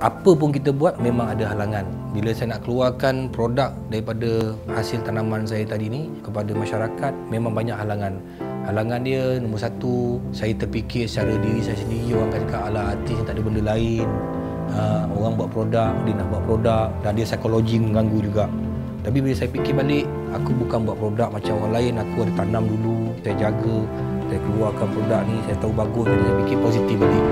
apa pun kita buat memang ada halangan. Bila saya nak keluarkan produk daripada hasil tanaman saya tadi ni kepada masyarakat memang banyak halangan. Halangan dia nombor satu, saya terfikir secara diri saya sendiri orang kata ala artis yang tak ada benda lain. Uh, orang buat produk, dia nak buat produk dan dia psikologi mengganggu juga. Tapi bila saya fikir balik, aku bukan buat produk macam orang lain, aku ada tanam dulu, saya jaga, saya keluarkan produk ni, saya tahu bagus, jadi saya fikir positif balik.